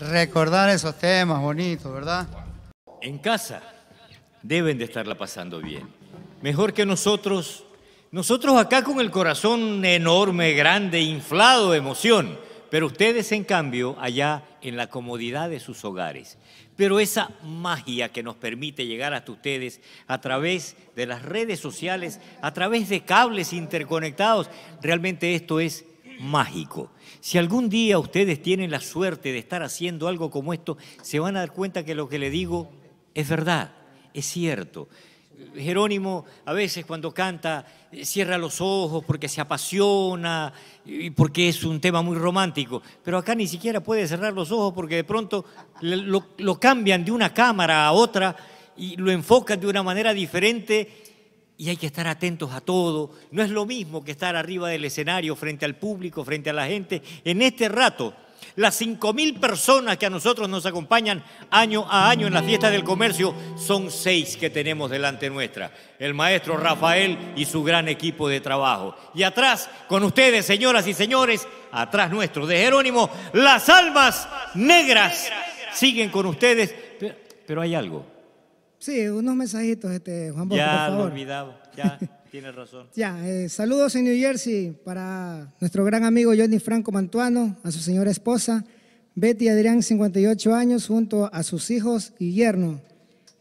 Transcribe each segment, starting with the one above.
recordar esos temas bonitos, ¿verdad? En casa deben de estarla pasando bien. Mejor que nosotros, nosotros acá con el corazón enorme, grande, inflado de emoción, pero ustedes en cambio allá en la comodidad de sus hogares. Pero esa magia que nos permite llegar hasta ustedes a través de las redes sociales, a través de cables interconectados, realmente esto es mágico. Si algún día ustedes tienen la suerte de estar haciendo algo como esto, se van a dar cuenta que lo que le digo es verdad, es cierto. Jerónimo a veces cuando canta cierra los ojos porque se apasiona y porque es un tema muy romántico, pero acá ni siquiera puede cerrar los ojos porque de pronto lo, lo cambian de una cámara a otra y lo enfocan de una manera diferente y hay que estar atentos a todo. No es lo mismo que estar arriba del escenario frente al público, frente a la gente. En este rato las cinco mil personas que a nosotros nos acompañan año a año en la fiesta del comercio son seis que tenemos delante nuestra. El maestro Rafael y su gran equipo de trabajo. Y atrás, con ustedes, señoras y señores, atrás nuestro de Jerónimo, las almas negras siguen con ustedes. Pero, hay algo. Sí, unos mensajitos, este, Juan Bosco, Ya lo olvidaba, ya. Tienes razón. Ya, eh, saludos en New Jersey para nuestro gran amigo Johnny Franco Mantuano, a su señora esposa, Betty Adrián, 58 años, junto a sus hijos y yerno.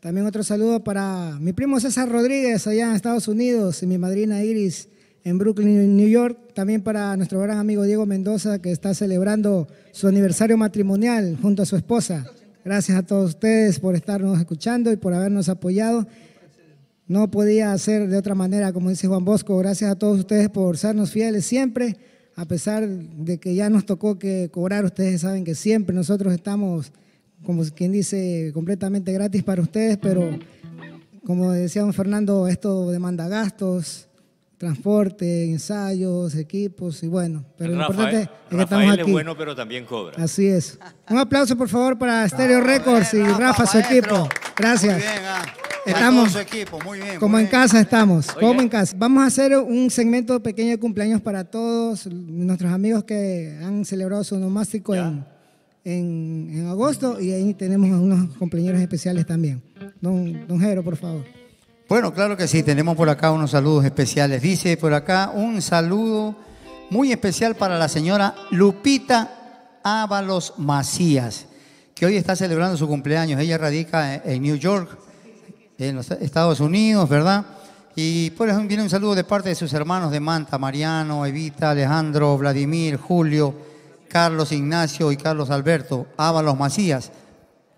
También otro saludo para mi primo César Rodríguez, allá en Estados Unidos, y mi madrina Iris en Brooklyn, New York. También para nuestro gran amigo Diego Mendoza, que está celebrando su aniversario matrimonial junto a su esposa. Gracias a todos ustedes por estarnos escuchando y por habernos apoyado. No podía hacer de otra manera, como dice Juan Bosco. Gracias a todos ustedes por sernos fieles siempre, a pesar de que ya nos tocó que cobrar. Ustedes saben que siempre nosotros estamos, como quien dice, completamente gratis para ustedes, pero como decía don Fernando, esto demanda gastos, transporte, ensayos, equipos y bueno. Pero lo importante es que estamos aquí. es bueno, pero también cobra. Así es. Un aplauso, por favor, para Stereo Records y Rafa, su equipo. Gracias. Ah. Estamos como en casa estamos, como en casa. Vamos a hacer un segmento pequeño de cumpleaños para todos nuestros amigos que han celebrado su nomástico en, en, agosto y ahí tenemos unos cumpleaños especiales también. Don, don Jero, por favor. Bueno, claro que sí, tenemos por acá unos saludos especiales. Dice por acá un saludo muy especial para la señora Lupita Ábalos Macías, que hoy está celebrando su cumpleaños. Ella radica en New York en los Estados Unidos, ¿verdad? Y por ejemplo viene un saludo de parte de sus hermanos de Manta, Mariano, Evita, Alejandro, Vladimir, Julio, Carlos Ignacio y Carlos Alberto, Ábalos Macías.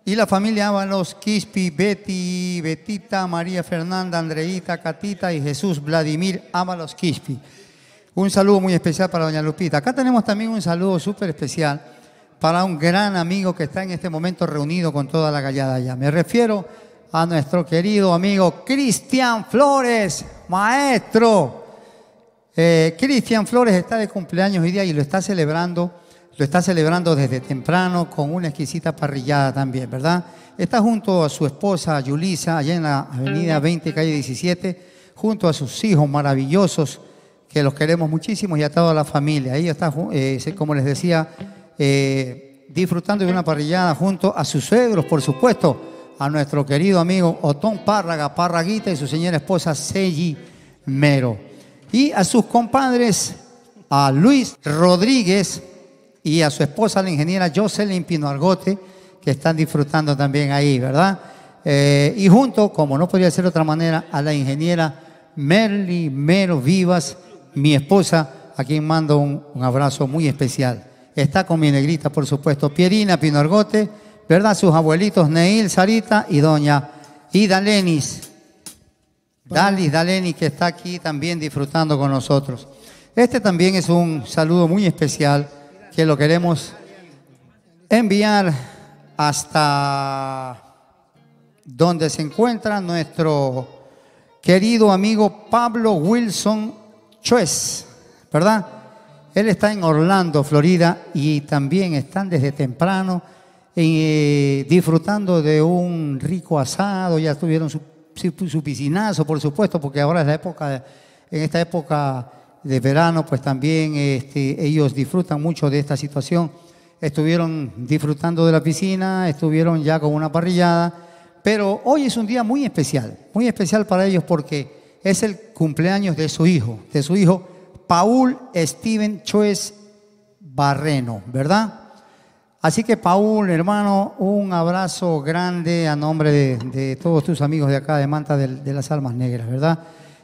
Y la familia Ábalos, Quispi, Betty, Betita, María Fernanda, Andreita, Catita y Jesús Vladimir Ábalos Quispi. Un saludo muy especial para doña Lupita. Acá tenemos también un saludo súper especial para un gran amigo que está en este momento reunido con toda la gallada allá. Me refiero a nuestro querido amigo Cristian Flores, maestro. Eh, Cristian Flores está de cumpleaños hoy día y lo está celebrando, lo está celebrando desde temprano con una exquisita parrillada también, ¿verdad? Está junto a su esposa Yulisa, allá en la avenida 20, calle 17, junto a sus hijos maravillosos, que los queremos muchísimo, y a toda la familia. Ahí está, eh, como les decía, eh, disfrutando de una parrillada junto a sus suegros, por supuesto a nuestro querido amigo Otón Párraga, Parraguita y su señora esposa Selli Mero. Y a sus compadres, a Luis Rodríguez y a su esposa, la ingeniera Jocelyn Pino Argote, que están disfrutando también ahí, ¿verdad? Eh, y junto, como no podría ser de otra manera, a la ingeniera Merly Mero Vivas, mi esposa, a quien mando un, abrazo muy especial. Está con mi negrita, por supuesto, Pierina Pino Argote ¿verdad? Sus abuelitos Neil, Sarita y doña Ida Lenis. Dalis Daleni, que está aquí también disfrutando con nosotros. Este también es un saludo muy especial que lo queremos enviar hasta donde se encuentra nuestro querido amigo Pablo Wilson Chuez, ¿verdad? Él está en Orlando, Florida, y también están desde temprano eh, disfrutando de un rico asado, ya tuvieron su, su, piscinazo, por supuesto, porque ahora es la época, en esta época de verano, pues también este, ellos disfrutan mucho de esta situación. estuvieron disfrutando de la piscina, estuvieron ya con una parrillada, pero hoy es un día muy especial, muy especial para ellos porque es el cumpleaños de su hijo, de su hijo Paul Steven Choes Barreno, ¿verdad? Así que Paul, hermano, un abrazo grande a nombre de, todos tus amigos de acá de Manta de, de, las Almas Negras, ¿verdad?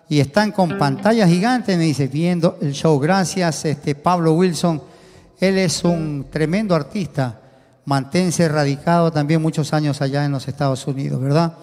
Y están con pantalla gigante, me dice, viendo el show. Gracias, este Pablo Wilson. Él es un tremendo artista, manténse radicado también muchos años allá en los Estados Unidos, ¿verdad?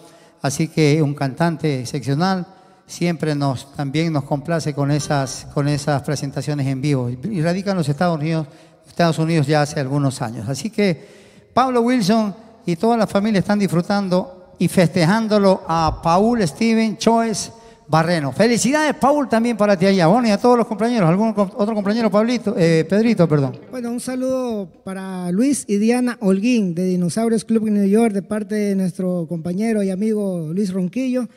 Así que un cantante excepcional, siempre nos, también nos complace con esas, con esas presentaciones en vivo. Y radica en los Estados Unidos Estados Unidos ya hace algunos años. Así que Pablo Wilson y toda la familia están disfrutando y festejándolo a Paul Steven Choice Barreno. Felicidades, Paul, también para ti allá. Bueno, y a todos los compañeros. ¿Algún otro compañero, Pablito? Eh, Pedrito, perdón. Bueno, un saludo para Luis y Diana Holguín de Dinosaurios Club New York, de parte de nuestro compañero y amigo Luis Ronquillo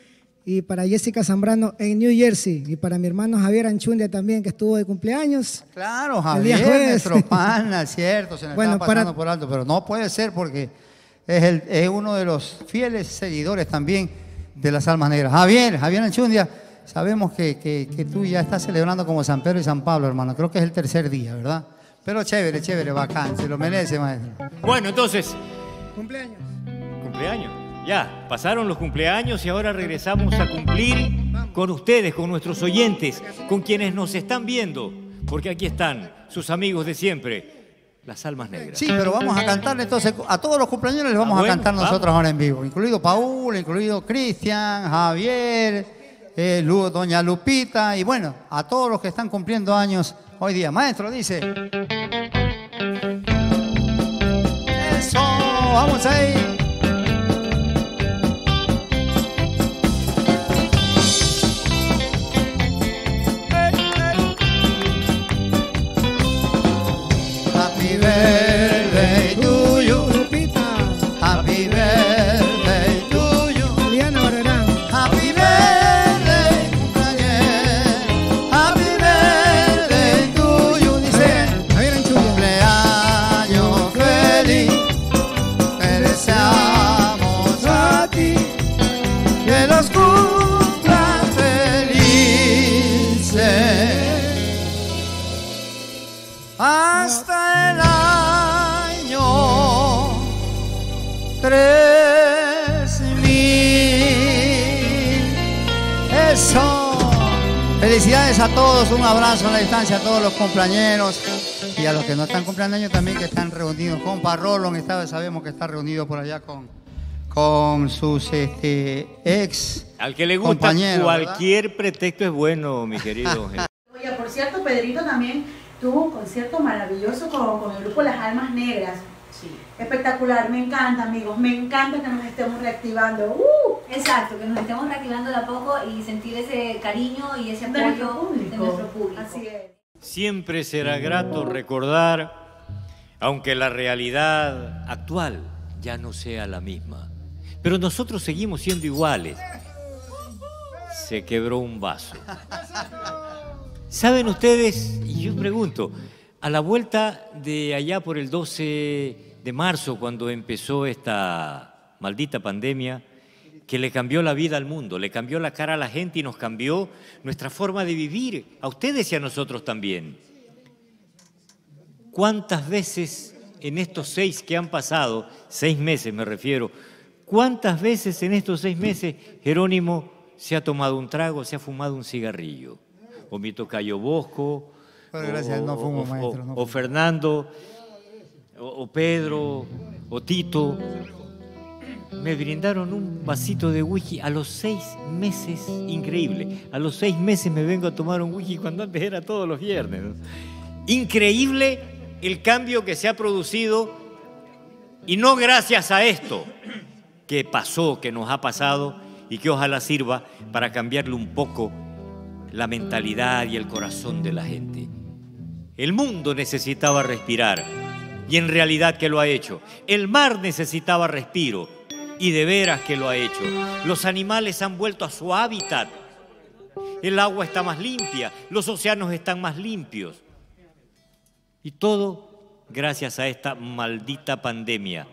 y para Jessica Zambrano en New Jersey y para mi hermano Javier Anchundia también que estuvo de cumpleaños. Claro, Javier, nuestro pana, cierto, se me bueno, pasando por alto, pero no puede ser porque es, el, es uno de los fieles seguidores también de las Almas Negras. Javier, Javier Anchundia, sabemos que, que, tú ya estás celebrando como San Pedro y San Pablo, hermano. Creo que es el tercer día, ¿verdad? Pero chévere, chévere, bacán, se lo merece, maestro. Bueno, entonces... Cumpleaños. Cumpleaños. Ya, pasaron los cumpleaños y ahora regresamos a cumplir con ustedes, con nuestros oyentes, con quienes nos están viendo, porque aquí están sus amigos de siempre, las almas negras. Sí, pero vamos a cantarle entonces, a todos los cumpleaños les vamos a ah, cantar nosotros ahora en vivo, incluido Paul, incluido Cristian, Javier, eh, Doña Lupita y bueno, a todos los que están cumpliendo años hoy día. Maestro, dice. Eso, vamos ahí. A todos, un abrazo a la distancia a todos los compañeros y a los que no están cumpliendo años también que están reunidos. con esta vez sabemos que está reunido por allá con, con sus este, ex Al que le gusta cualquier pretexto es bueno, mi querido. Oye, por cierto, Pedrito también tuvo un concierto maravilloso con, con el grupo Las Almas Negras. Espectacular, me encanta, amigos, me encanta que nos estemos reactivando. ¡Uh! Exacto, que nos estemos reactivando de a poco y sentir ese cariño y ese apoyo de nuestro público. Así es. Siempre será grato recordar, aunque la realidad actual ya no sea la misma, pero nosotros seguimos siendo iguales. Se quebró un vaso. ¿Saben ustedes? Y yo pregunto, a la vuelta de allá por el 12 de marzo, cuando empezó esta maldita pandemia, que le cambió la vida al mundo, le cambió la cara a la gente y nos cambió nuestra forma de vivir, a ustedes y a nosotros también. ¿Cuántas veces en estos seis que han pasado, seis meses me refiero, cuántas veces en estos seis meses Jerónimo se ha tomado un trago, se ha fumado un cigarrillo? O mi tocayo Bosco, o Fernando o, Pedro, o Tito, me brindaron un vasito de whisky a los seis meses, increíble. A los seis meses me vengo a tomar un whisky cuando antes era todos los viernes. Increíble el cambio que se ha producido y no gracias a esto que pasó, que nos ha pasado y que ojalá sirva para cambiarle un poco la mentalidad y el corazón de la gente. El mundo necesitaba respirar y en realidad que lo ha hecho. El mar necesitaba respiro y de veras que lo ha hecho. Los animales han vuelto a su hábitat. El agua está más limpia, los océanos están más limpios. Y todo gracias a esta maldita pandemia.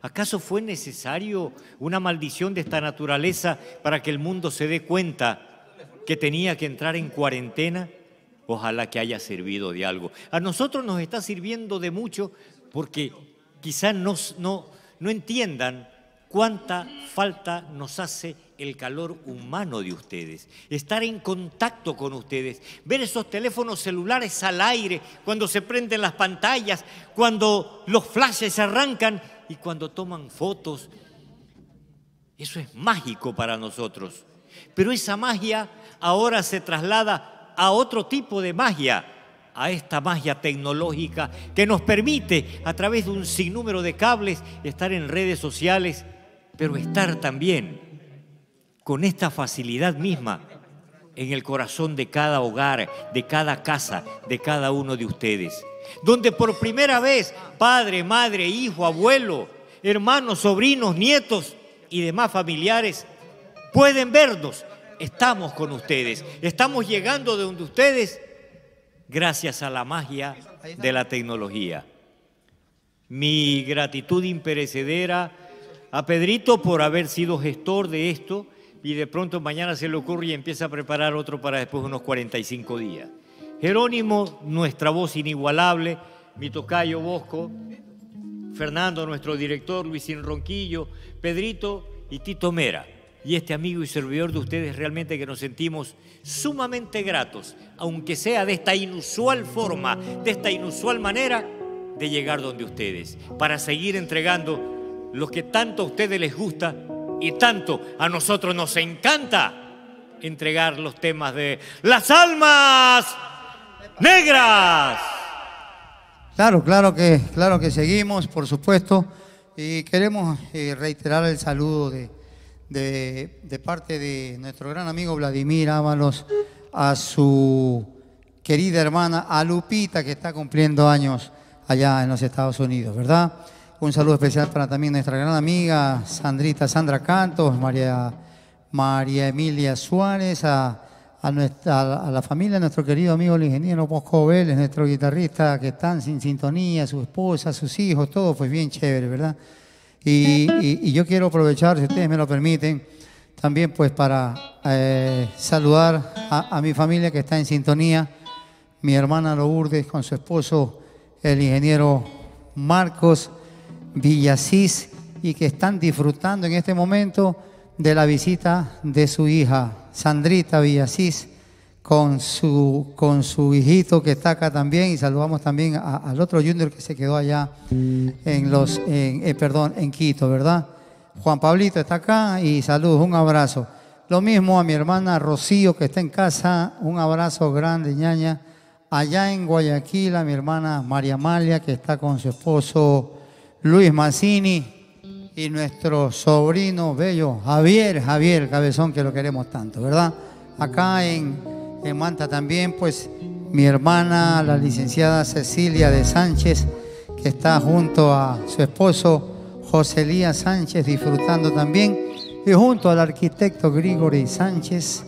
¿Acaso fue necesario una maldición de esta naturaleza para que el mundo se dé cuenta que tenía que entrar en cuarentena? Ojalá que haya servido de algo. A nosotros nos está sirviendo de mucho porque quizás no, no entiendan cuánta falta nos hace el calor humano de ustedes, estar en contacto con ustedes, ver esos teléfonos celulares al aire, cuando se prenden las pantallas, cuando los flashes arrancan y cuando toman fotos. Eso es mágico para nosotros. Pero esa magia ahora se traslada a otro tipo de magia, a esta magia tecnológica que nos permite a través de un sinnúmero de cables estar en redes sociales, pero estar también con esta facilidad misma en el corazón de cada hogar, de cada casa, de cada uno de ustedes. Donde por primera vez padre, madre, hijo, abuelo, hermanos, sobrinos, nietos y demás familiares pueden vernos. Estamos con ustedes, estamos llegando de donde ustedes gracias a la magia de la tecnología. Mi gratitud imperecedera a Pedrito por haber sido gestor de esto y de pronto mañana se le ocurre y empieza a preparar otro para después de unos 45 días. Jerónimo, nuestra voz inigualable, mi tocayo Bosco, Fernando, nuestro director, Luisín Ronquillo, Pedrito y Tito Mera. Y este amigo y servidor de ustedes realmente que nos sentimos sumamente gratos, aunque sea de esta inusual forma, de esta inusual manera de llegar donde ustedes, para seguir entregando lo que tanto a ustedes les gusta y tanto a nosotros nos encanta entregar los temas de las almas negras. Claro, claro que, claro que seguimos, por supuesto, y queremos eh, reiterar el saludo de, de, parte de nuestro gran amigo Vladimir Ábalos a su querida hermana, a Lupita, que está cumpliendo años allá en los Estados Unidos, ¿verdad? Un saludo especial para también nuestra gran amiga Sandrita Sandra Cantos, María, María Emilia Suárez, a, nuestra, a la familia de nuestro querido amigo el ingeniero Bosco Vélez, nuestro guitarrista que están sin sintonía, su esposa, sus hijos, todo pues bien chévere, ¿verdad? Y, yo quiero aprovechar, si ustedes me lo permiten, también pues para eh, saludar a, a mi familia que está en sintonía, mi hermana Lourdes con su esposo, el ingeniero Marcos, Villasís y que están disfrutando en este momento de la visita de su hija, Sandrita Villasís, con su, con su hijito que está acá también y saludamos también al otro junior que se quedó allá en los, eh, perdón, en Quito, ¿verdad? Juan Pablito está acá y saludos, un abrazo. Lo mismo a mi hermana Rocío que está en casa, un abrazo grande, ñaña. Allá en Guayaquil a mi hermana María Amalia que está con su esposo Luis Mazzini y nuestro sobrino bello Javier, Javier Cabezón, que lo queremos tanto, ¿verdad? Acá en, en Manta también, pues mi hermana, la licenciada Cecilia de Sánchez, que está junto a su esposo José Sánchez disfrutando también, y junto al arquitecto Grigori Sánchez,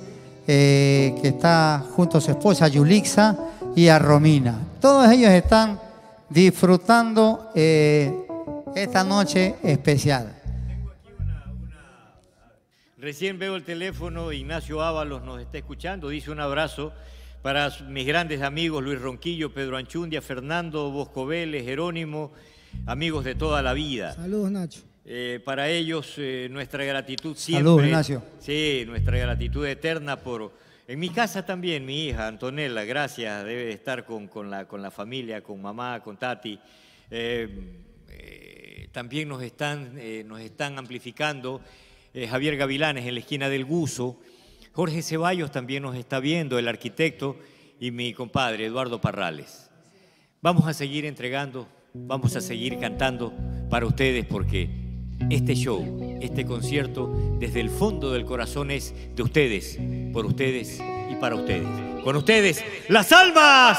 eh, que está junto a su esposa Yulixa y a Romina. Todos ellos están disfrutando eh, esta noche especial. Recién veo el teléfono, Ignacio Ábalos nos está escuchando, dice un abrazo para mis grandes amigos Luis Ronquillo, Pedro Anchundia, Fernando Bosco Vélez, Jerónimo, amigos de toda la vida. Saludos, Nacho. Eh, para ellos eh, nuestra gratitud siempre. Saludos, Ignacio. Sí, nuestra gratitud eterna por... En mi casa también, mi hija Antonella, gracias, debe estar con, la, con la familia, con mamá, con Tati. Eh, también nos están, nos están amplificando eh, Javier Gavilanes en la esquina del Guso. Jorge Ceballos también nos está viendo, el arquitecto, y mi compadre Eduardo Parrales. Vamos a seguir entregando, vamos a seguir cantando para ustedes porque este show, este concierto, desde el fondo del corazón es de ustedes, por ustedes y para ustedes. Con ustedes, las almas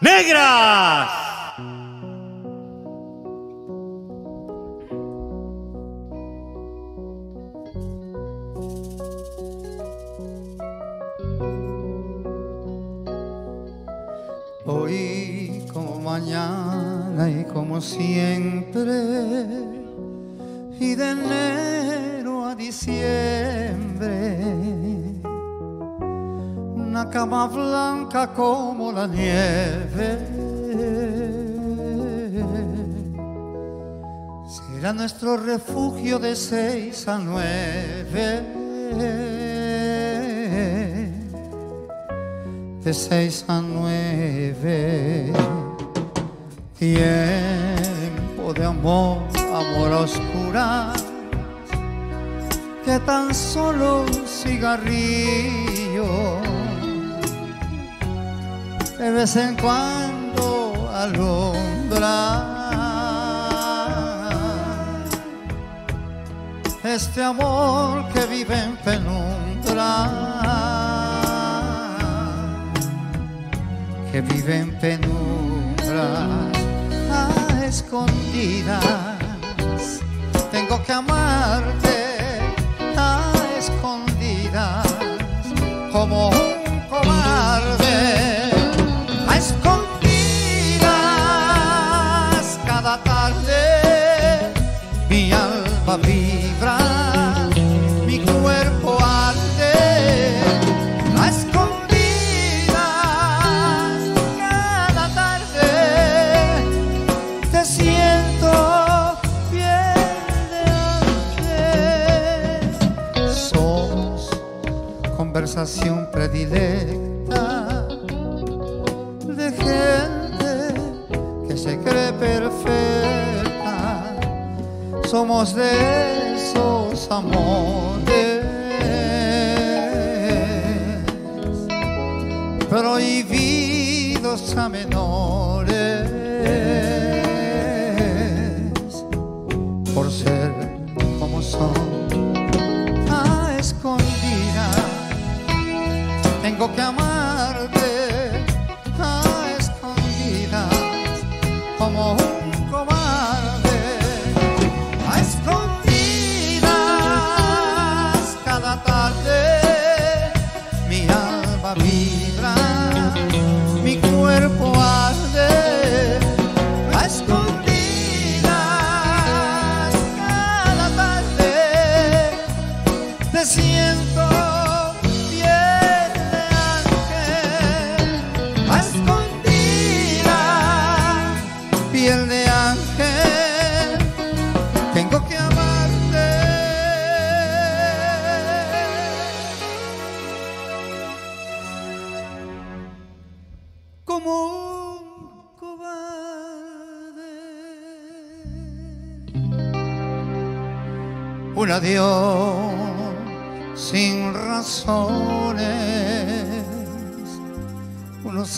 negras. Siempre y de enero a diciembre. Una cama blanca como la nieve. Será nuestro refugio de seis a nueve. De seis a nueve tiempo de amor, amor oscura, que tan solo un cigarrillo de vez en cuando alumbra. Este amor que vive en penumbra, que vive en penumbra escondidas. Tengo que amarte a escondidas, como un cobarde. A escondidas cada tarde mi alma vibra. Conversación predilecta de gente que se cree perfecta. Somos de esos amores prohibidos a menores tengo que amarte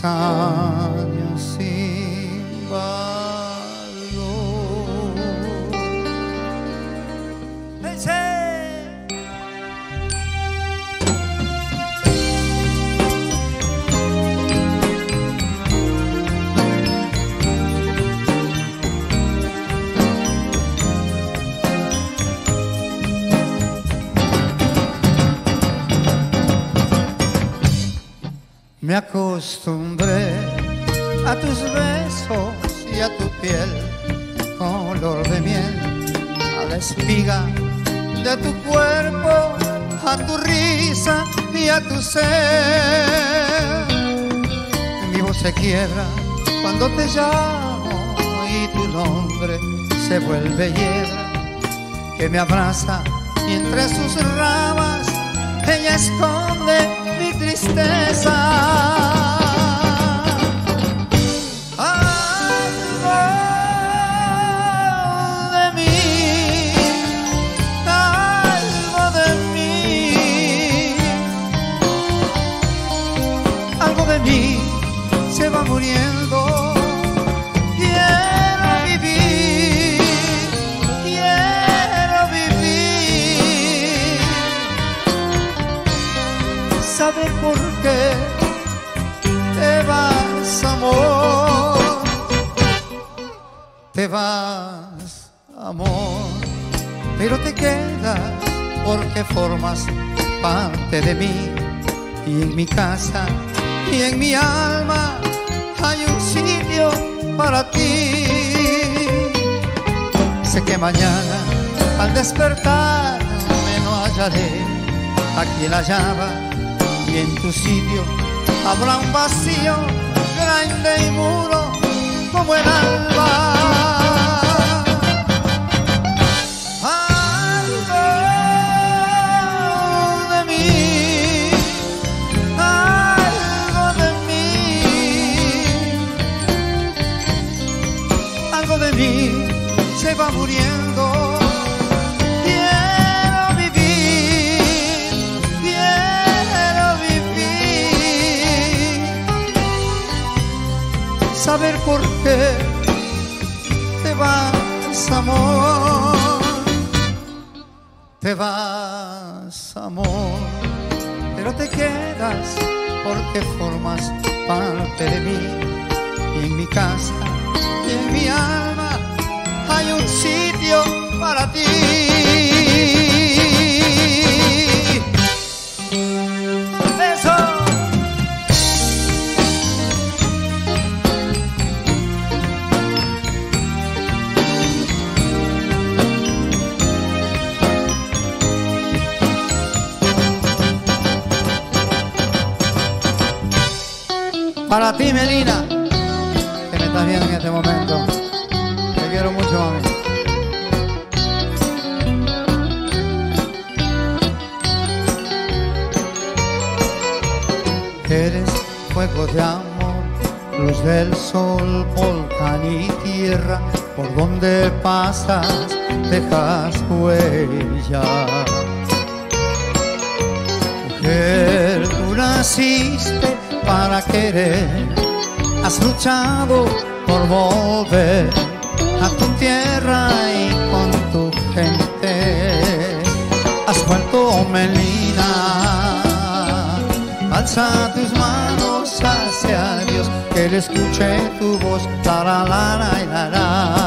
unos a tu risa y a tu ser. Mi voz se quiebra cuando te llamo y tu nombre se vuelve hiedra que me abraza y entre sus ramas ella esconde mi tristeza. Vas, amor, pero te quedas porque formas parte de mí y en mi casa y en mi alma hay un sitio para ti. Sé que mañana al despertar me no hallaré aquí la llave y en tu sitio habrá un vacío grande y muro como el alba. Por qué te vas, amor. Te vas, amor. Pero te quedas porque formas parte de mí y en mi casa y en mi alma hay un sitio para ti. Para ti, Melina, que me estás viendo en este momento quiero mucho, mami. Eres fuego de amor, luz del sol, volcán y tierra, por donde pasas dejas huella. Mujer, tú naciste para querer, has luchado por volver a tu tierra y con tu gente. Has vuelto Melina, alza tus manos hacia Dios, que le escuche tu voz, la la la la la.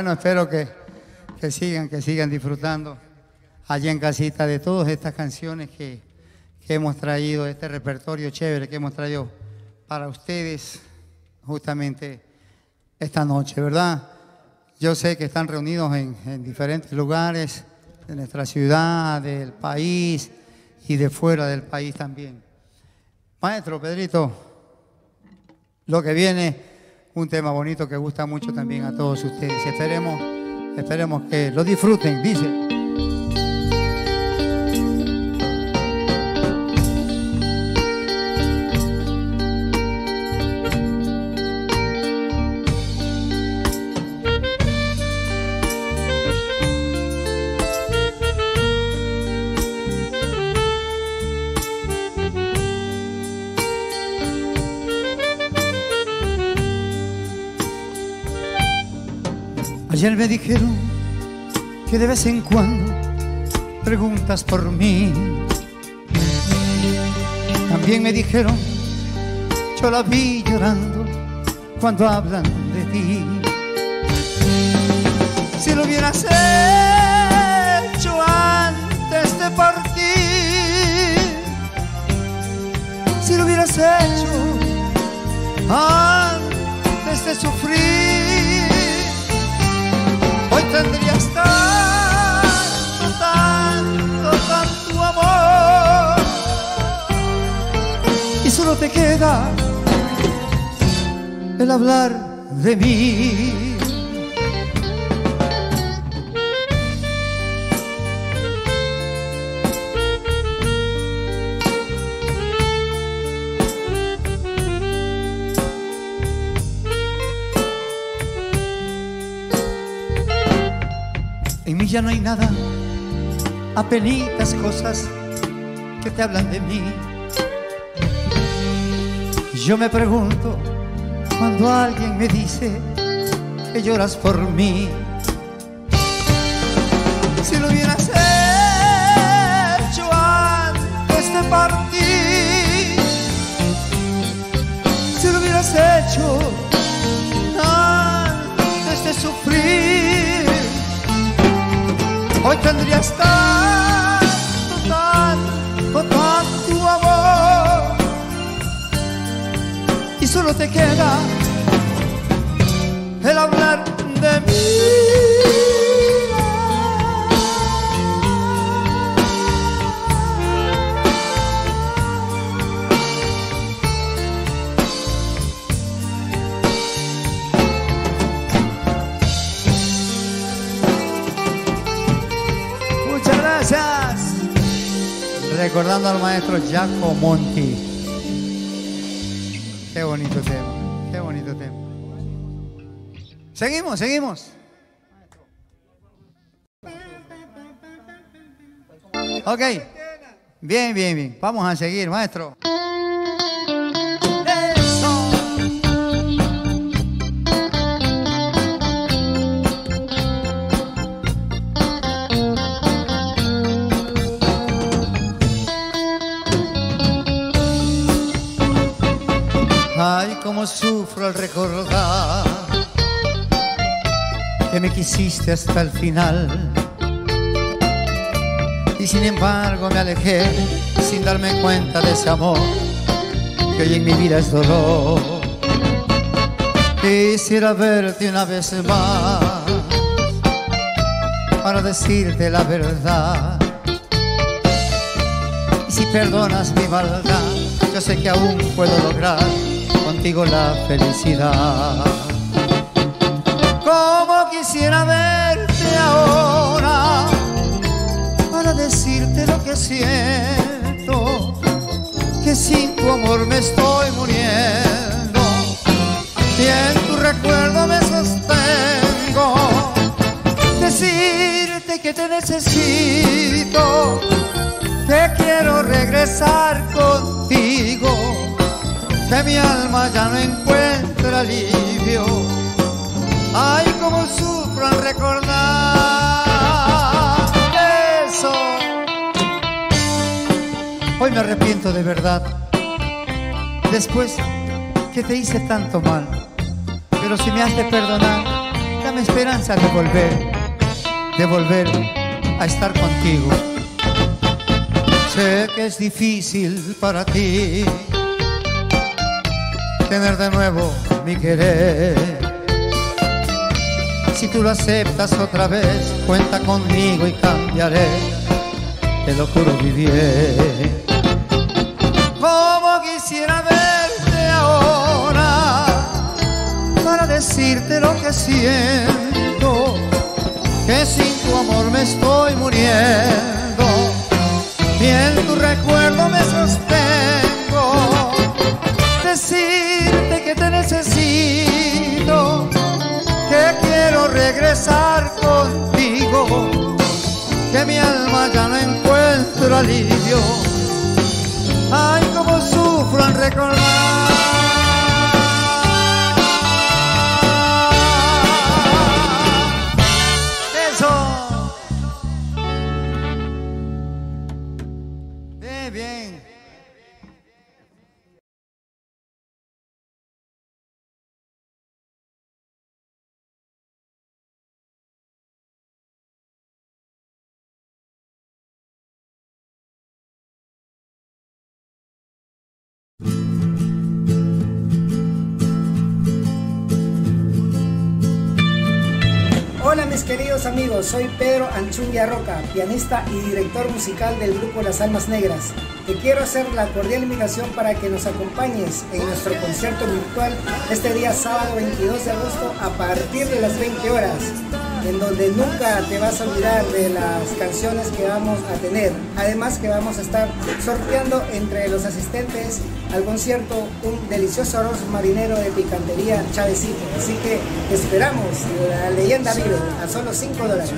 Bueno, espero que, que sigan, que sigan disfrutando allá en casita de todas estas canciones que, que hemos traído, este repertorio chévere que hemos traído para ustedes justamente esta noche, ¿verdad? Yo sé que están reunidos en, en, diferentes lugares de nuestra ciudad, del país y de fuera del país también. Maestro Pedrito, lo que viene un tema bonito que gusta mucho también a todos ustedes. Esperemos, esperemos que lo disfruten, dice. Me dijeron que de vez en cuando preguntas por mí. También me dijeron, yo la vi llorando cuando hablan de ti. Si lo hubieras hecho antes de partir, si lo hubieras hecho antes de sufrir, tendrías tanto, tanto, tanto amor. Y solo te queda el hablar de mí. Ya no hay nada, apenitas cosas que te hablan de mí. Yo me pregunto, cuando alguien me dice que lloras por mí. Si lo hubieras hecho antes de partir, si lo hubieras hecho hoy tendrías tanto, tanto, tanto amor y solo te queda el hablar de mí. Recordando al maestro Jaco Monti. Qué bonito tema, qué bonito tema. Seguimos, seguimos. Ok, bien, bien, bien. Vamos a seguir, maestro. Ay, cómo sufro al recordar que me quisiste hasta el final. Y sin embargo me alejé sin darme cuenta de ese amor que hoy en mi vida es dolor. Quisiera verte una vez más para decirte la verdad. Y si perdonas mi maldad, yo sé que aún puedo lograr contigo la felicidad. Como quisiera verte ahora para decirte lo que siento, que sin tu amor me estoy muriendo y en tu recuerdo me sostengo. Decirte que te necesito, que quiero regresar contigo, que mi alma ya no encuentra alivio. Ay, cómo sufro al recordar eso. Hoy me arrepiento de verdad. Después que te hice tanto mal. Pero si me has de perdonar, dame esperanza de volver, de volver a estar contigo. Sé que es difícil para ti tener de nuevo mi querer. Si tú lo aceptas otra vez, cuenta conmigo y cambiaré. Te lo juro, vivir. Como quisiera verte ahora para decirte lo que siento, que sin tu amor me estoy muriendo y en tu recuerdo me sostengo. Decirte regresar contigo, que mi alma ya no encuentra alivio. Ay, cómo sufro al recordar. Soy Pedro Anchundia Roca, pianista y director musical del grupo Las Almas Negras. Te quiero hacer la cordial invitación para que nos acompañes en nuestro concierto virtual este día sábado 22 de agosto a partir de las 20 horas, en donde nunca te vas a olvidar de las canciones que vamos a tener. Además que vamos a estar sorteando entre los asistentes al concierto un delicioso arroz marinero de picantería Chavecito. Así que esperamos, la leyenda vive a solo 5 dólares.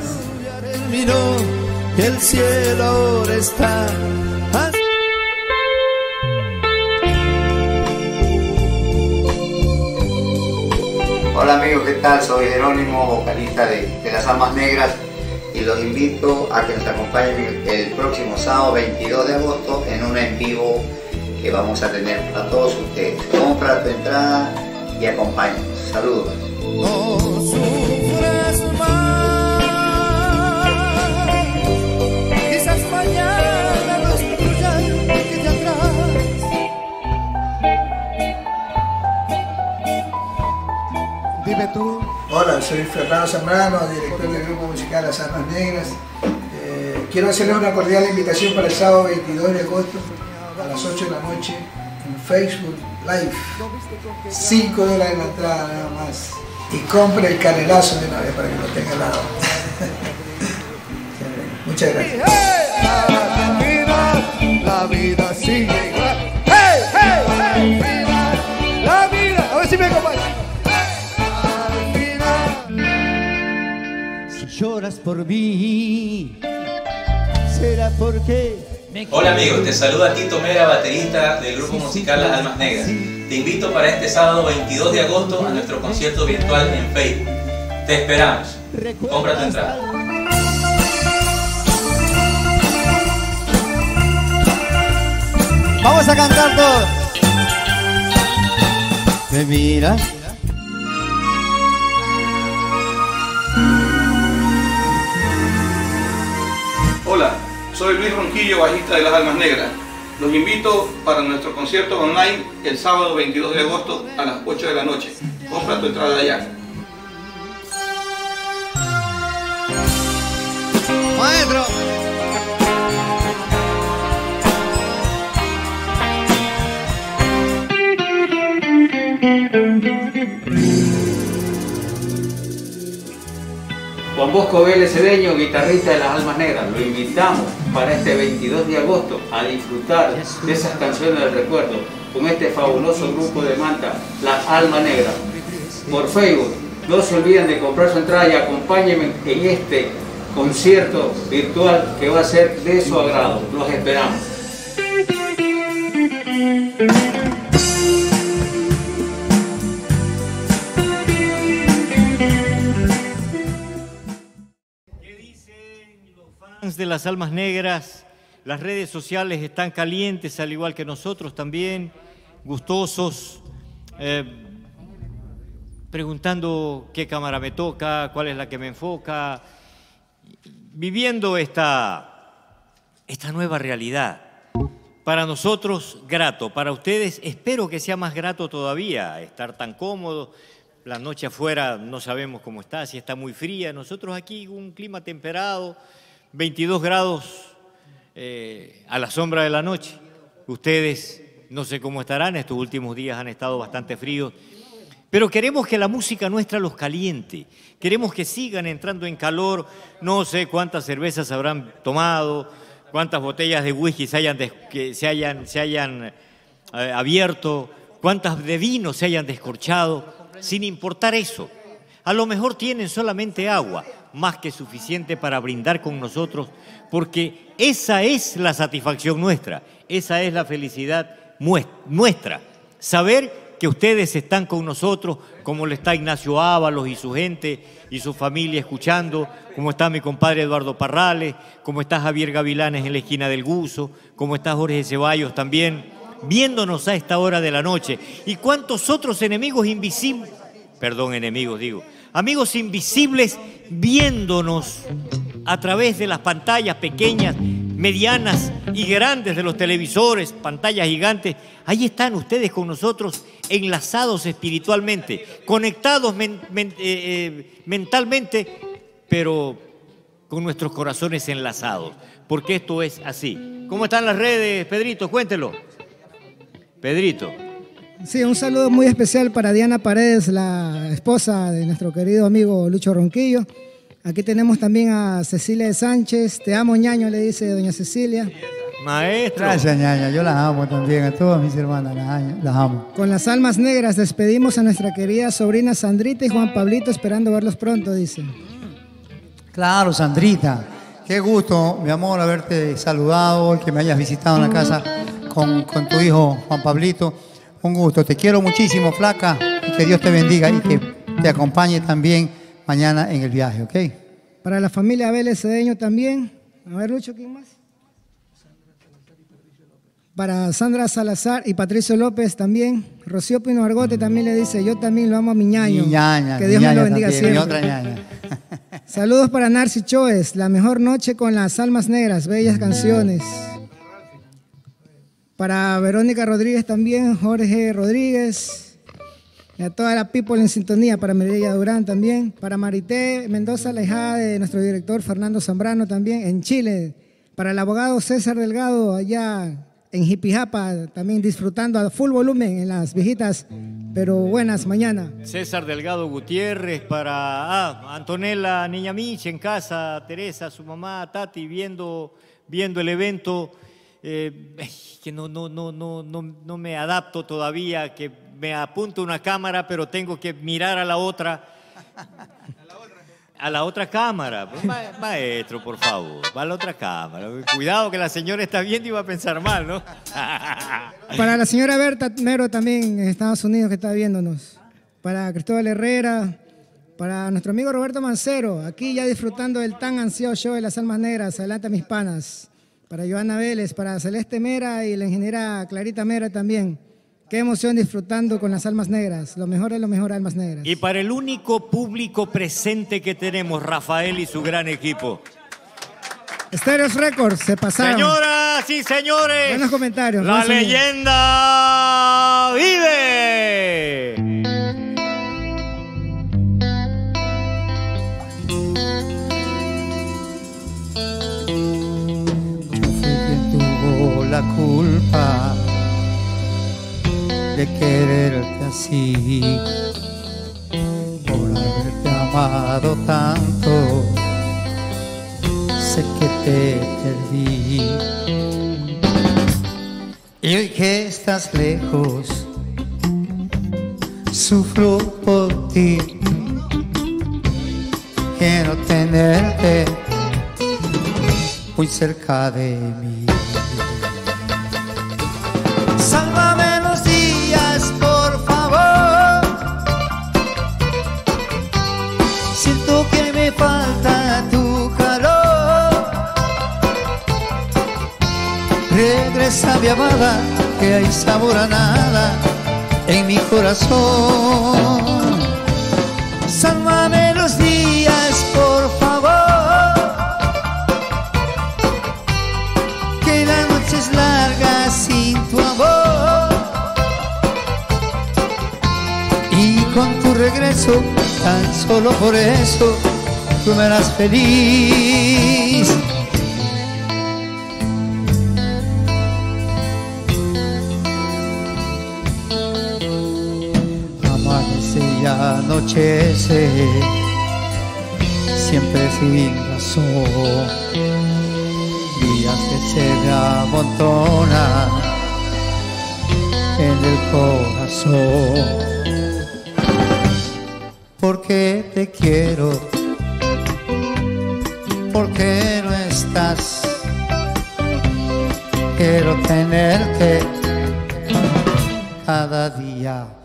Hola amigos, ¿qué tal? Soy Jerónimo, vocalista de, Las Almas Negras y los invito a que nos acompañen el próximo sábado 22 de agosto en un en vivo que vamos a tener para todos ustedes. Compra tu entrada y acompáñanos. Saludos. Dime tú. Hola, soy Fernando Zambrano, director del grupo musical Las Armas Negras. Eh, quiero hacerles una cordial invitación para el sábado 22 de agosto a las 8 de la noche en Facebook Live. 5 dólares la entrada nada más. Y compre el canelazo de una vez para que lo tenga al lado. Muchas gracias. La vida, sigue lloras por mí, será porque... Hola amigos, te saluda Tito Mera, baterista del grupo musical Las Almas Negras. Te invito para este sábado 22 de agosto a nuestro concierto virtual en Facebook. Te esperamos. Compra tu entrada. Vamos a cantar todos. Me mira soy Luis Ronquillo, bajista de Las Almas Negras. Los invito para nuestro concierto online el sábado 22 de agosto a las 8 de la noche. Compra tu entrada ya. Maestro. Juan Bosco Vélez Cedeño, guitarrista de Las Almas Negras, lo invitamos para este 22 de agosto a disfrutar de esas canciones del recuerdo con este fabuloso grupo de Manta, Las Almas Negras. Por Facebook, no se olviden de comprar su entrada y acompáñenme en este concierto virtual que va a ser de su agrado. Los esperamos. De las almas negras, las redes sociales están calientes, al igual que nosotros también, gustosos, eh, preguntando qué cámara me toca, cuál es la que me enfoca, viviendo esta, esta nueva realidad. Para nosotros, grato. Para ustedes, espero que sea más grato todavía estar tan cómodo. La noche afuera no sabemos cómo está, si está muy fría. Nosotros aquí un clima temperado, 22 grados eh, a la sombra de la noche. Ustedes no sé cómo estarán, estos últimos días han estado bastante fríos, pero queremos que la música nuestra los caliente, queremos que sigan entrando en calor, no sé cuántas cervezas habrán tomado, cuántas botellas de whisky se hayan, que se hayan, se hayan eh, abierto, cuántas de vino se hayan descorchado, sin importar eso. A lo mejor tienen solamente agua, más que suficiente para brindar con nosotros, porque esa es la satisfacción nuestra, esa es la felicidad nuestra. Saber que ustedes están con nosotros, como lo está Ignacio Ábalos y su gente y su familia escuchando, como está mi compadre Eduardo Parrales, como está Javier Gavilanes en la esquina del Guso, como está Jorge Ceballos también, viéndonos a esta hora de la noche. Y cuántos otros enemigos invisibles, perdón, enemigos digo, amigos invisibles viéndonos a través de las pantallas pequeñas, medianas y grandes de los televisores, pantallas gigantes. Ahí están ustedes con nosotros enlazados espiritualmente, conectados eh, eh, mentalmente, pero con nuestros corazones enlazados, porque esto es así. ¿Cómo están las redes, Pedrito? Cuéntelo. Pedrito. Sí, un saludo muy especial para Diana Paredes, la esposa de nuestro querido amigo Lucho Ronquillo. Aquí tenemos también a Cecilia Sánchez. Te amo, ñaño, le dice doña Cecilia. Maestro. Gracias, ñaña. Yo las amo también, a todas mis hermanas, las amo. Con las almas negras despedimos a nuestra querida sobrina Sandrita y Juan Pablito, esperando verlos pronto, dice. Claro, Sandrita. Qué gusto, mi amor, haberte saludado, que me hayas visitado en la casa con, con tu hijo Juan Pablito. Un gusto, te quiero muchísimo, flaca, y que Dios te bendiga y que te acompañe también mañana en el viaje, ¿ok? Para la familia Vélez Cedeño también. A ver, Lucho, ¿quién más? Para Sandra Salazar y Patricio López también. Rocío Pino Argote también le dice, yo también lo amo a mi ñaño. que Dios me lo bendiga siempre. otra ñaña. Saludos para Narci Choes, la mejor noche con las almas negras, bellas canciones. Para Verónica Rodríguez también, Jorge Rodríguez. A toda la people en sintonía, para Mireya Durán también. Para Marité Mendoza, la hija de nuestro director Fernando Zambrano también, en Chile. Para el abogado César Delgado, allá en Jipijapa, también disfrutando a full volumen en las viejitas, pero buenas mañana. César Delgado Gutiérrez, para ah, Antonella Niña Mich en casa, Teresa, su mamá, Tati, viendo, viendo el evento. Eh, que no, no, no, no, no, no me adapto todavía, que me apunto una cámara, pero tengo que mirar a la otra. A la otra cámara. Maestro, por favor, va a la otra cámara. Cuidado que la señora está viendo y va a pensar mal, ¿no? Para la señora Berta Mero también en Estados Unidos que está viéndonos. Para Cristóbal Herrera. Para nuestro amigo Roberto Mancero, aquí ya disfrutando del tan ansiado show de las almas negras. Adelante mis panas para Joana Vélez, para Celeste Mera y la ingeniera Clarita Mera también. Qué emoción disfrutando con las almas negras, lo mejor de lo mejor almas negras. Y para el único público presente que tenemos, Rafael y su gran equipo. Stereos Records se pasaron. Señoras y señores. Buenos comentarios. La leyenda vive. Culpa de quererte así, por haberte amado tanto, sé que te perdí. Y hoy que estás lejos, sufro por ti, quiero tenerte muy cerca de mí. Que me falta tu calor. Regresa mi amada, que hay sabor a nada en mi corazón. Sálvame los días, regreso, tan solo por eso, tú me harás feliz. Amanece y anochece, siempre sin razón días que se me amontonan en el corazón. Porque te quiero, porque no estás. Quiero tenerte cada día.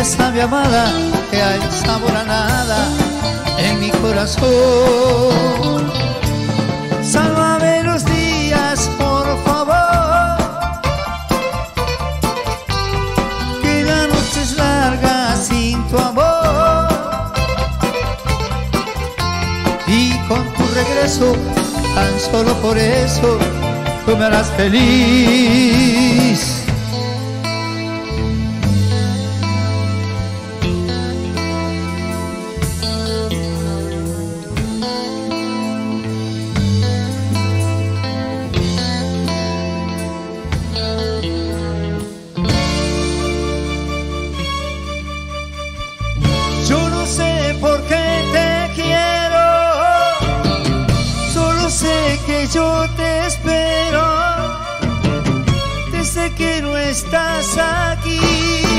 que sabe amada, que hay sabor a nada en mi corazón. Sálvame los días, por favor. Que la noche es larga sin tu amor. Y con tu regreso, tan solo por eso, tú me harás feliz. que no estás aquí.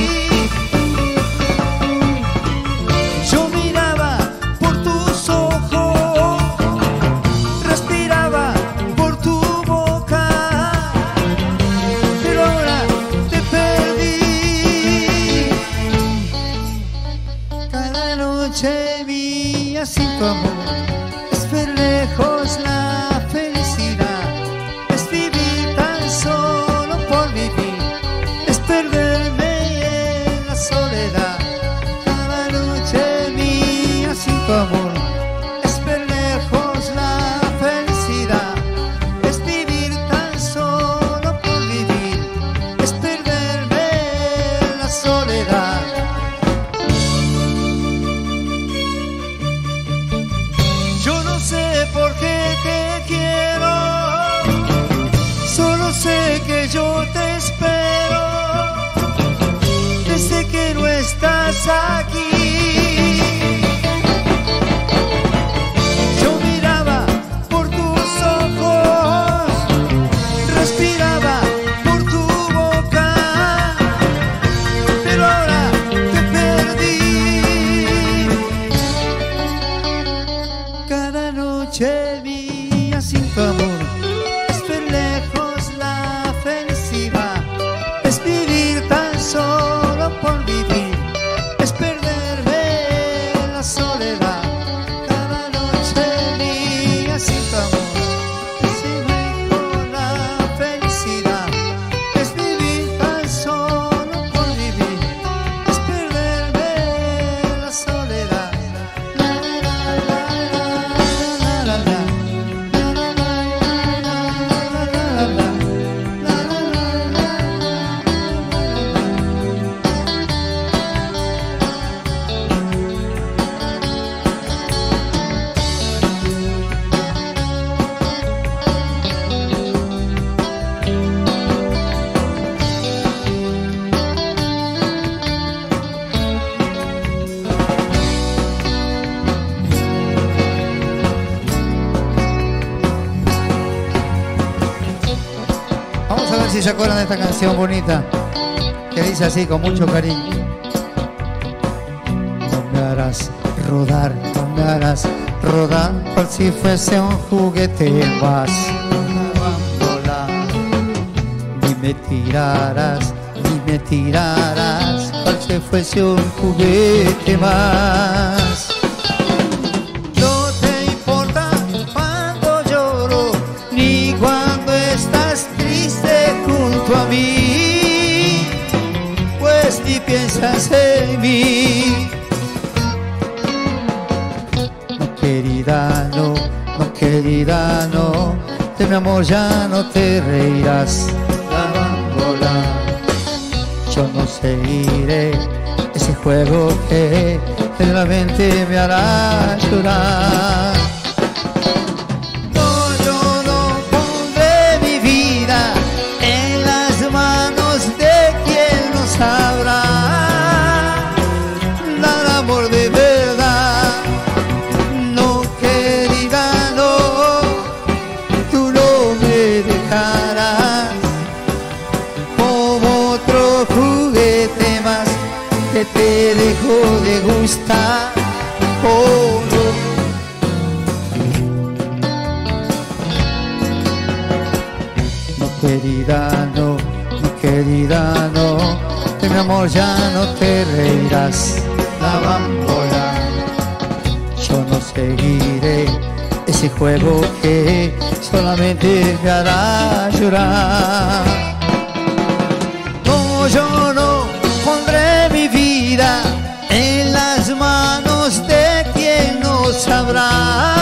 esta canción bonita que dice así con mucho cariño. No me harás rodar, no me harás rodar, cual si fuese un juguete vas Ni me tirarás, ni me tirarás, cual si fuese un juguete más. mi amor ya no te reirás dándola. Yo no seguiré ese juego que realmente me hará llorar. otro juguete más que te dejó de gustar. Oh, no. querida no, no querida no, de mi amor ya no te reirás, la bambola. Yo no seguiré ese juego que solamente te hará llorar. sabrá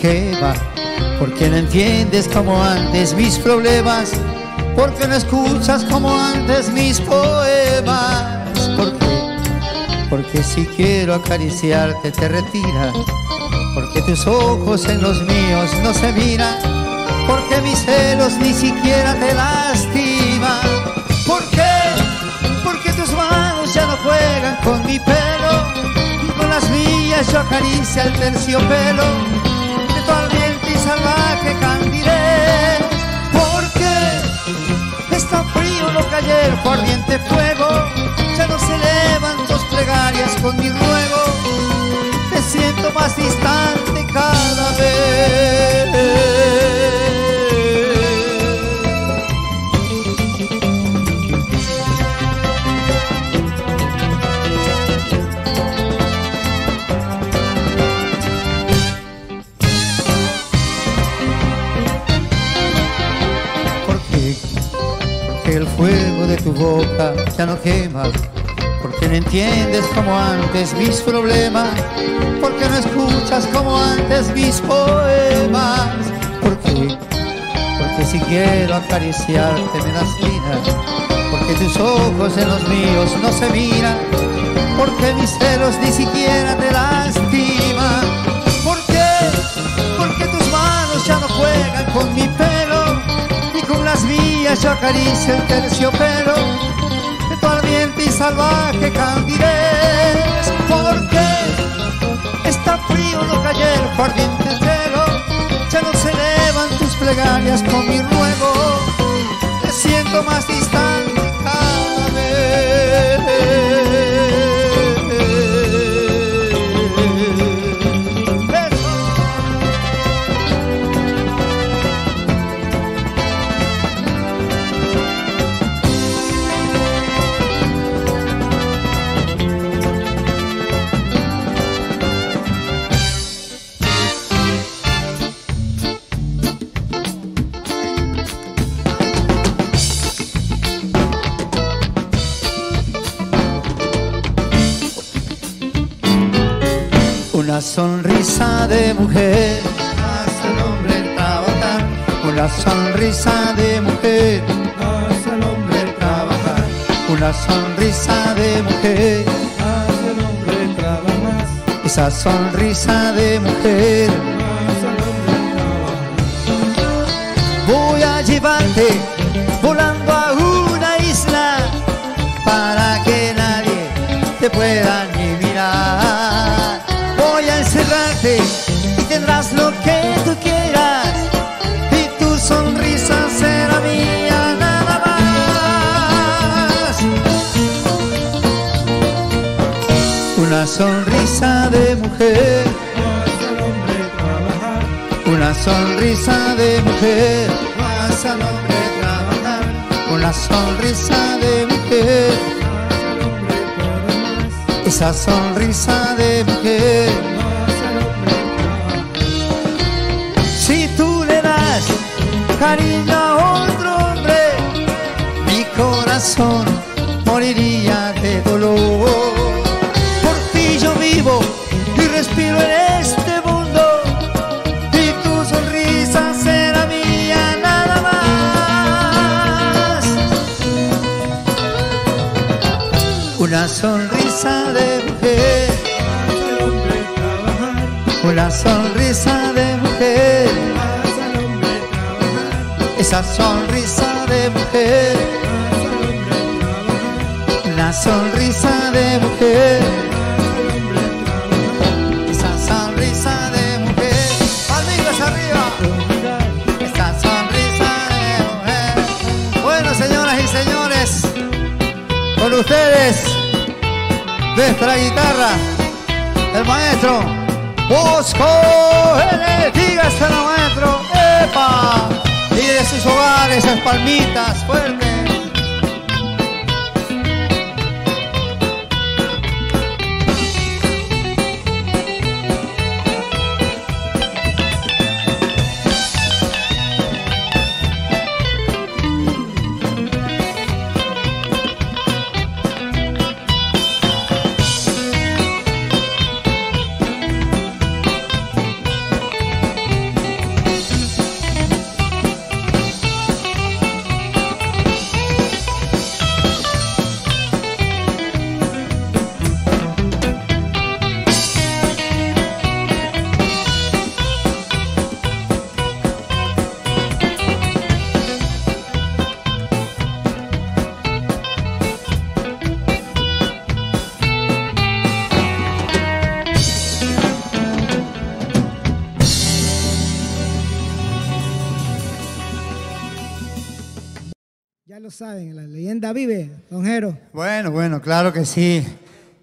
quema. Porque no entiendes como antes mis problemas. Porque no escuchas como antes mis poemas. ¿Por qué? Porque si quiero acariciarte te retiras. Porque tus ojos en los míos no se miran. Porque mis celos ni siquiera te lastiman. ¿Por qué? Porque tus manos ya no juegan con mi pelo. Con las mías yo acaricia el terciopelo. Tu ardiente y salvaje candidez. Porque está frío lo que ayer fue ardiente fuego. Ya no se elevan plegarias con mi ruego. Te siento más distante cada vez. Fuego de tu boca ya no quema. Porque no entiendes como antes mis problemas. Porque no escuchas como antes mis poemas. ¿Por qué? Porque si quiero acariciarte me lastimas. Porque tus ojos en los míos no se miran. Porque mis celos ni siquiera te lastiman. ¿Por qué? Porque tus manos ya no juegan con mi pelo. Y con las mías yo acaricio el terciopelo de tu ardiente y salvaje candidez. Porque está frío lo que ayer fue ardiente cielo. Ya no se elevan tus plegarias con mi ruego. Te siento más distante cada vez. Sonrisa de mujer hace al hombre trabajar. Una sonrisa de mujer hace al hombre trabajar. Una sonrisa de mujer hace al hombre trabajar. Esa sonrisa de mujer y tendrás lo que tú quieras y tu sonrisa será mía nada más. Una sonrisa de mujer. Una sonrisa de mujer. Una sonrisa de mujer. Esa sonrisa de mujer. Cariño a otro hombre, mi corazón moriría de dolor. Por ti yo vivo y respiro en este mundo. Y tu sonrisa será mía nada más. Una sonrisa de mujer. Una sonrisa de Esa sonrisa de mujer. Una sonrisa de mujer. Esa sonrisa de mujer. Palmitas arriba. Esa sonrisa de mujer. Bueno, señoras y señores, con ustedes, nuestra guitarra, el maestro Bosco L. Dígaselo, maestro. ¡Epa! De sus hogares, esas palmitas fuertes. Bueno, claro que sí.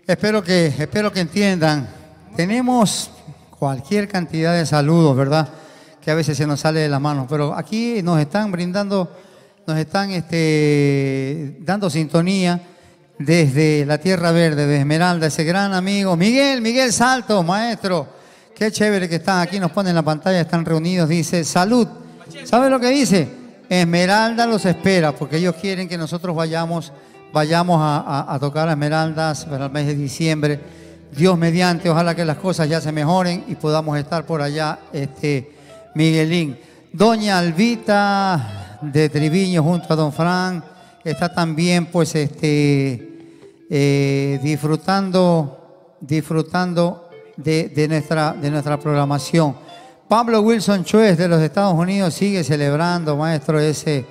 Espero que, espero que entiendan. Tenemos cualquier cantidad de saludos, ¿verdad? Que a veces se nos sale de la mano, pero aquí nos están brindando, nos están este, dando sintonía desde la Tierra Verde, de Esmeralda, ese gran amigo Miguel, Miguel Salto, maestro. Qué chévere que están aquí, nos ponen en la pantalla, están reunidos, dice, salud. ¿Sabe lo que dice? Esmeralda los espera, porque ellos quieren que nosotros vayamos, vayamos a, tocar a Esmeraldas para el mes de diciembre. Dios mediante, ojalá que las cosas ya se mejoren y podamos estar por allá, este, Miguelín. Doña Albita de Triviño junto a Don Fran está también pues este, eh, disfrutando, disfrutando de, nuestra, de nuestra programación. Pablo Wilson Chuez de los Estados Unidos sigue celebrando, maestro, ese,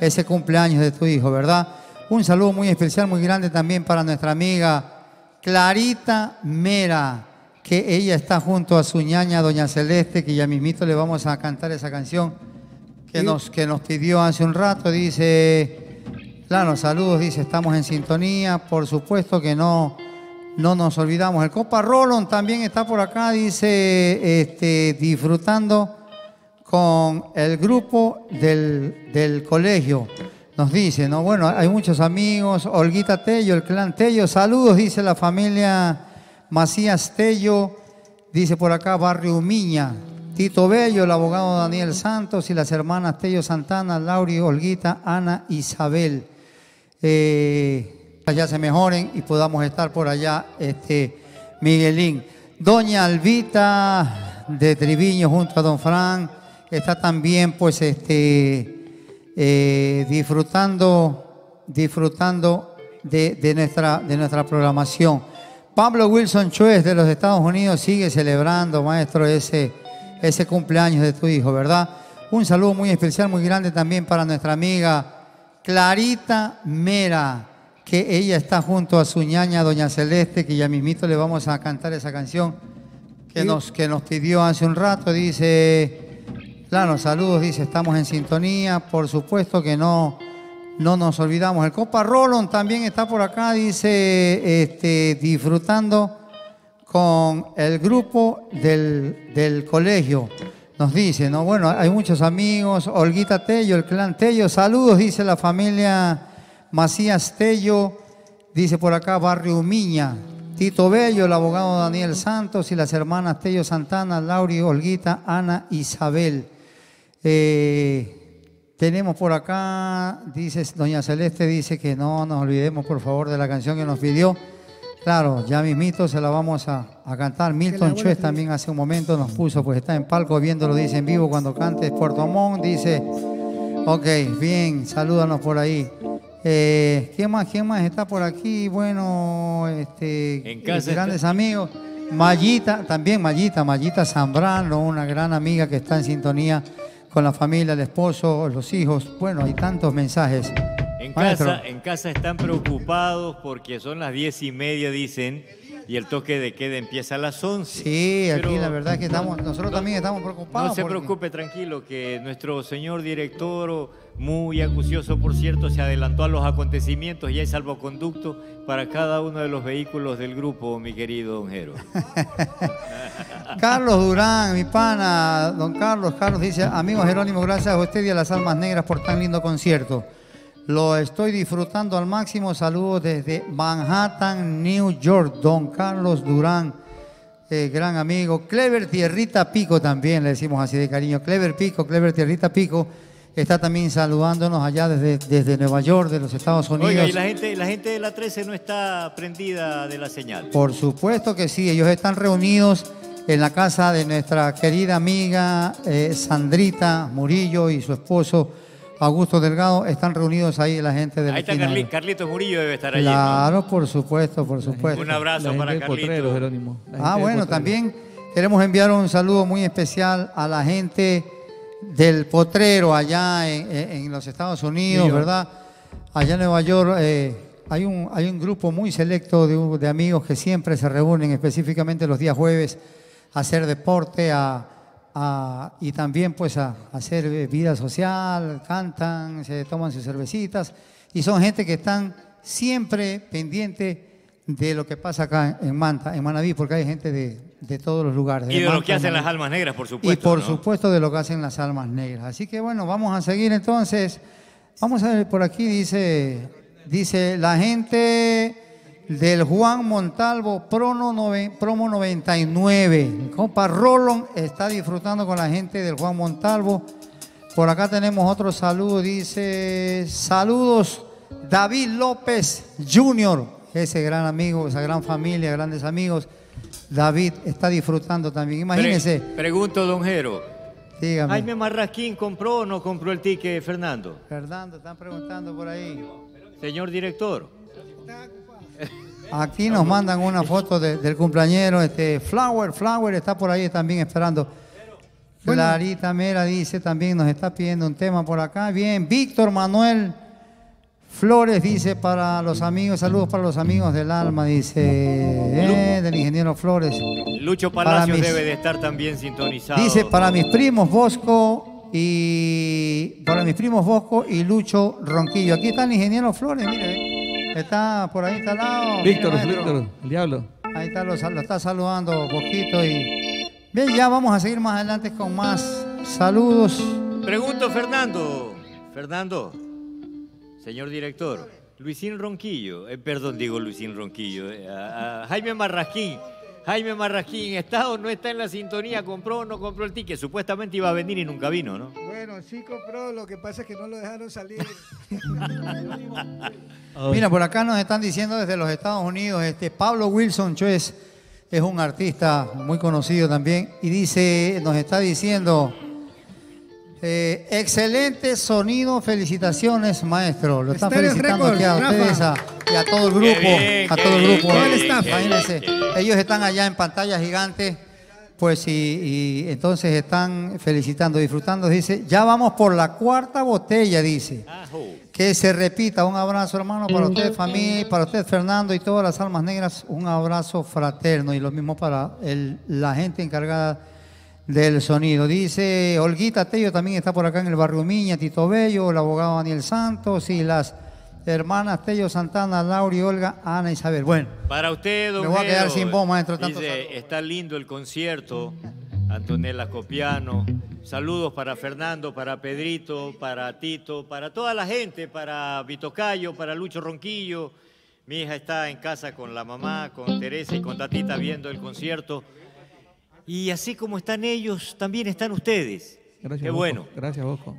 ese cumpleaños de tu hijo, ¿verdad? Un saludo muy especial, muy grande también para nuestra amiga Clarita Mera, que ella está junto a su ñaña, Doña Celeste, que ya mismito le vamos a cantar esa canción que nos, que nos pidió hace un rato. Dice, Claro, saludos, dice, estamos en sintonía. Por supuesto que no, no nos olvidamos. El Copa Rolón también está por acá, dice, este, disfrutando con el grupo del, colegio. Nos dice, ¿no? Bueno, hay muchos amigos. Olguita Tello, el clan Tello. Saludos, dice la familia Macías Tello. Dice por acá, Barrio Umiña. Tito Bello, el abogado Daniel Santos y las hermanas Tello Santana, Lauri, Olguita, Ana, Isabel eh, ya se mejoren y podamos estar por allá, este, Miguelín. Doña Albita de Triviño junto a Don Fran está también pues este, eh, disfrutando, disfrutando de, nuestra, de nuestra programación. Pablo Wilson Chuez de los Estados Unidos sigue celebrando, maestro, ese, ese cumpleaños de tu hijo, ¿verdad? Un saludo muy especial, muy grande también para nuestra amiga Clarita Mera, que ella está junto a su ñaña, Doña Celeste, que ya mismito le vamos a cantar esa canción que, nos, que nos pidió hace un rato. Dice, claro, saludos, dice, estamos en sintonía. Por supuesto que no, no nos olvidamos. El Copa Rolón también está por acá, dice, este, disfrutando con el grupo del, del colegio nos dice, ¿no? Bueno, hay muchos amigos, Olguita Tello, el clan Tello, saludos, dice la familia Macías Tello, dice por acá Barrio Umiña, Tito Bello, el abogado Daniel Santos y las hermanas Tello Santana, Lauri, Olguita, Ana, Isabel. Eh, tenemos por acá, dice Doña Celeste, dice que no nos olvidemos por favor de la canción que nos pidió. Claro, ya mismito se la vamos a, cantar. Milton Chuez también hace un momento nos puso, pues está en palco viéndolo, dice en vivo cuando cante Puerto Montt, dice, ok, bien, salúdanos por ahí. Eh, ¿Quién más? ¿Quién más está por aquí? Bueno, este, en casa grandes amigos. Mayita, también Mayita, Mayita Zambrano, una gran amiga que está en sintonía con la familia, el esposo, los hijos. Bueno, hay tantos mensajes. En casa, en casa están preocupados porque son las diez y media, dicen, y el toque de queda empieza a las once. Sí, aquí la verdad es que estamos, nosotros también estamos preocupados. No se preocupe, tranquilo, que nuestro señor director, muy acucioso por cierto, se adelantó a los acontecimientos y hay salvoconducto para cada uno de los vehículos del grupo, mi querido don Jero. Carlos Durán, mi pana, don Carlos, Carlos dice, amigo Jerónimo, gracias a usted y a las Almas Negras por tan lindo concierto. Lo estoy disfrutando al máximo. Saludos desde Manhattan, New York. Don Carlos Durán, eh, gran amigo. Clever Tierrita Pico también, le decimos así de cariño. Clever Pico, Clever Tierrita Pico. Está también saludándonos allá desde, desde Nueva York, de los Estados Unidos. Oiga, y la gente, la gente de la 13 no está prendida de la señal. Por supuesto que sí, ellos están reunidos en la casa de nuestra querida amiga eh, Sandrita Murillo y su esposo Augusto Delgado, están reunidos ahí la gente del Ahí está Carlitos Murillo, debe estar allí. Claro, por supuesto, por supuesto. Un abrazo para Carlitos. Ah, bueno, también queremos enviar un saludo muy especial a la gente del Potrero allá en, los Estados Unidos, ¿verdad? Allá en Nueva York eh, hay, un, hay un grupo muy selecto de, de amigos que siempre se reúnen específicamente los días jueves a hacer deporte, a y también pues a, hacer vida social, cantan, se toman sus cervecitas y son gente que están siempre pendientes de lo que pasa acá en Manta, en Manaví, porque hay gente de, de todos los lugares. Y de Manta, lo que hacen las almas negras, por supuesto. Y por ¿no? supuesto de lo que hacen las almas negras. Así que bueno, vamos a seguir entonces. Vamos a ver por aquí, dice, dice la gente del Juan Montalvo, promo, nove- promo 99. El compa Rolón está disfrutando con la gente del Juan Montalvo. Por acá tenemos otro saludo, dice, saludos David López Jr., ese gran amigo, esa gran familia, grandes amigos. David está disfrutando también. Imagínense. Pre- pregunto, don Jero. Dígame. Jaime Marrasquín compró o no compró el ticket, Fernando. Fernando, están preguntando por ahí. Señor director. Aquí nos mandan una foto de- del cumpleañero. Este, Flower, Flower está por ahí también esperando. Clarita Mera dice también, nos está pidiendo un tema por acá. Bien, Víctor Manuel Flores dice para los amigos, saludos para los amigos del alma, dice eh, del ingeniero Flores. Lucho Palacios mis- debe de estar también sintonizado. Dice para mis primos Bosco y para mis primos Bosco y Lucho Ronquillo. Aquí está el ingeniero Flores, mire. Está por ahí está al lado. Víctor, Mire. Víctor, el diablo. Ahí está, lo, lo está saludando Bosquito y bien, ya vamos a seguir más adelante con más saludos. Pregunto, Fernando. Fernando, señor director. Luisín Ronquillo, eh, perdón, digo Luisín Ronquillo. eh, a- a Jaime Marrasquín. Jaime Marrasquín, ¿está o no está en la sintonía? ¿Compró o no compró el ticket? Supuestamente iba a venir y nunca vino, ¿no? Bueno, sí compró, lo que pasa es que no lo dejaron salir. Mira, por acá nos están diciendo desde los Estados Unidos, este Pablo Wilson Chuez es un artista muy conocido también y dice, nos está diciendo, eh, excelente sonido, felicitaciones maestro, lo están felicitando aquí a ustedes a- y a todo el grupo, bien, a todo el grupo, el staff, imagínense, bien, ellos están allá en pantalla gigante, pues y, y entonces están felicitando, disfrutando, dice, ya vamos por la cuarta botella, dice. Que se repita. Un abrazo, hermano, para usted, familia, para usted, Fernando, y todas las almas negras. Un abrazo fraterno y lo mismo para el- la gente encargada del sonido. Dice Olguita Tello también está por acá en el barrio Miña, Tito Bello, el abogado Daniel Santos y las hermanas Tello Santana, Laura y Olga, Ana Isabel. Bueno, Para usted, don Me voy a quedar sin voz, maestro, tanto Dice, está lindo el concierto, Antonella Copiano. Saludos para Fernando, para Pedrito, para Tito, para toda la gente, para Vitocayo, para Lucho Ronquillo. Mi hija está en casa con la mamá, con Teresa y con Tatita viendo el concierto. Y así como están ellos, también están ustedes. Gracias, Qué Bosco. bueno. Gracias, Bosco.